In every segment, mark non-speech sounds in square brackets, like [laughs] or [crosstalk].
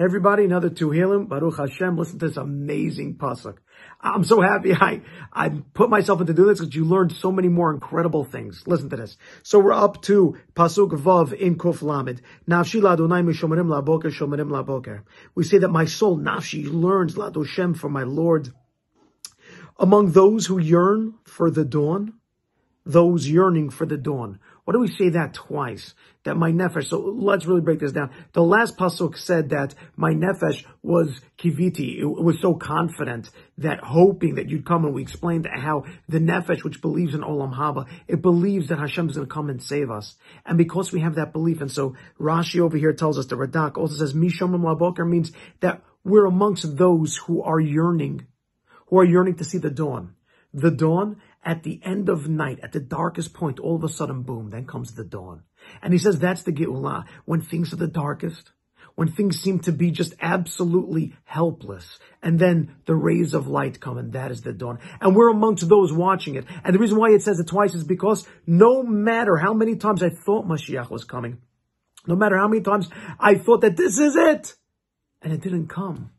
Everybody, another Tehillim, Baruch Hashem. Listen to this amazing pasuk. I'm so happy [laughs] I, I put myself into doing this because you learned so many more incredible things. Listen to this. So we're up to pasuk vav in kuf lamed. Nafshi ladonai mishomerim laboker shomerim laboker. We say that my soul, nafshi, learns ladoshem for my Lord. Among those who yearn for the dawn, those yearning for the dawn. Why do we say that twice? That my nefesh. So let's really break this down. The last pasuk said that my nefesh was kiviti. It was so confident that hoping that you'd come, and we explained how the nefesh, which believes in olam haba, it believes that Hashem is going to come and save us. And because we have that belief, and so Rashi over here tells us the Radak also says mishomrim laboker means that we're amongst those who are yearning, who are yearning to see the dawn. The dawn at the end of night, at the darkest point, all of a sudden, boom, then comes the dawn. And he says that's the Geulah. When things are the darkest, when things seem to be just absolutely helpless, and then the rays of light come, and that is the dawn. And we're amongst those watching it. And the reason why it says it twice is because no matter how many times I thought Mashiach was coming, no matter how many times I thought that this is it, and it didn't come.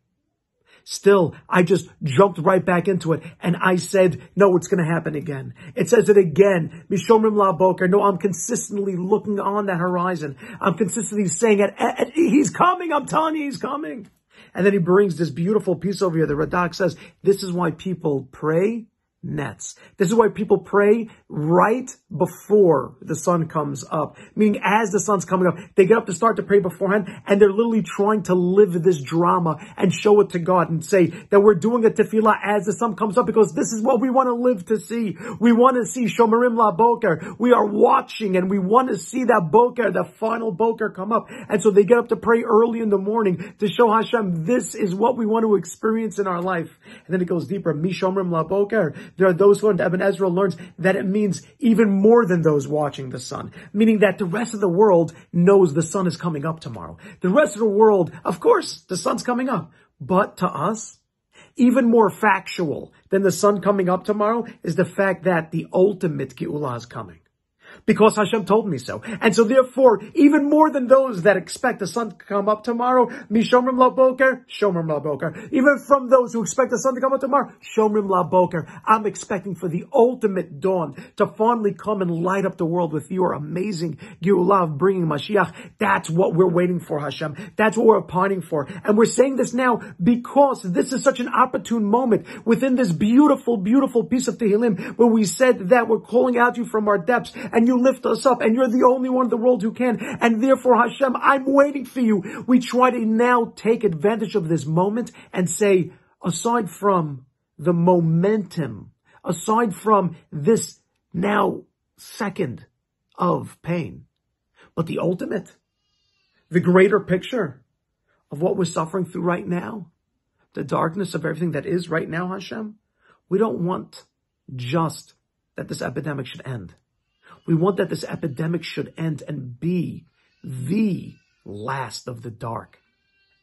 Still, I just jumped right back into it and I said, no, it's going to happen again. It says it again. Mishomrim la boker. No, I'm consistently looking on that horizon. I'm consistently saying it. He's coming. I'm telling you, he's coming. And then he brings this beautiful piece over here. The Radak says, this is why people pray netz. This is why people pray right before the sun comes up. Meaning as the sun's coming up, they get up to start to pray beforehand and they're literally trying to live this drama and show it to God and say that we're doing a tefillah as the sun comes up because this is what we want to live to see. We want to see Shomerim La Boker. We are watching and we want to see that Boker, the final Boker come up. And so they get up to pray early in the morning to show Hashem this is what we want to experience in our life. And then it goes deeper. Mishomrim La Boker. There are those who learn, Ibn Ezra learns that it means even more than those watching the sun, meaning that the rest of the world knows the sun is coming up tomorrow. The rest of the world, of course, the sun's coming up, but to us, even more factual than the sun coming up tomorrow is the fact that the ultimate Geula is coming because Hashem told me so. And so therefore, even more than those that expect the sun to come up tomorrow, Mishomrim La Boker, Shomrim La Boker. Even from those who expect the sun to come up tomorrow, Shomrim La Boker. I'm expecting for the ultimate dawn to finally come and light up the world with your amazing Geulah bringing Mashiach. That's what we're waiting for, Hashem. That's what we're pining for. And we're saying this now because this is such an opportune moment within this beautiful, beautiful piece of Tehillim where we said that we're calling out to you from our depths and you lift us up and you're the only one in the world who can. And therefore, Hashem, I'm waiting for you. We try to now take advantage of this moment and say, aside from the momentum, aside from this now second of pain, but the ultimate, the greater picture of what we're suffering through right now, the darkness of everything that is right now, Hashem, we don't want just that this epidemic should end. We want that this epidemic should end and be the last of the dark.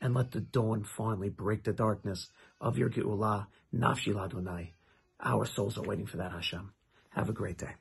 And let the dawn finally break the darkness of your Geulah, Nafshi Ladonai. Our souls are waiting for that, Hashem. Have a great day.